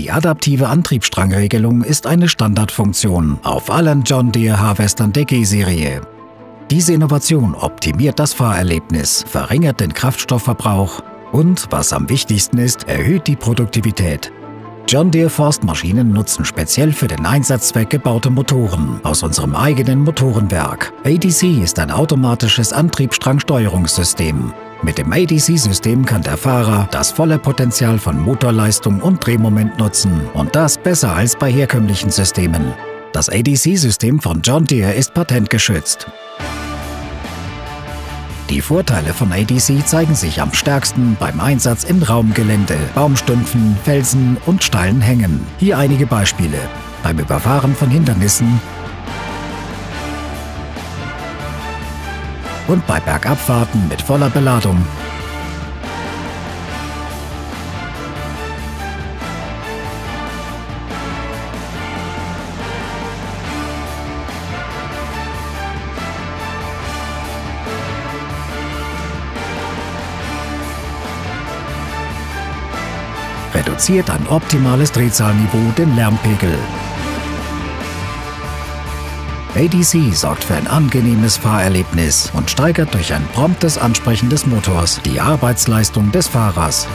Die adaptive Antriebsstrangregelung ist eine Standardfunktion auf allen John Deere Harvestern der G-Serie. Diese Innovation optimiert das Fahrerlebnis, verringert den Kraftstoffverbrauch und, was am wichtigsten ist, erhöht die Produktivität. John Deere Forstmaschinen nutzen speziell für den Einsatzzweck gebaute Motoren aus unserem eigenen Motorenwerk. ADC ist ein automatisches Antriebsstrangsteuerungssystem. Mit dem ADC-System kann der Fahrer das volle Potenzial von Motorleistung und Drehmoment nutzen und das besser als bei herkömmlichen Systemen. Das ADC-System von John Deere ist patentgeschützt. Die Vorteile von ADC zeigen sich am stärksten beim Einsatz in Raumgelände, Baumstümpfen, Felsen und steilen Hängen. Hier einige Beispiele. Beim Überfahren von Hindernissen und bei Bergabfahrten mit voller Beladung reduziert ein optimales Drehzahlniveau den Lärmpegel. ADC sorgt für ein angenehmes Fahrerlebnis und steigert durch ein promptes Ansprechen des Motors die Arbeitsleistung des Fahrers.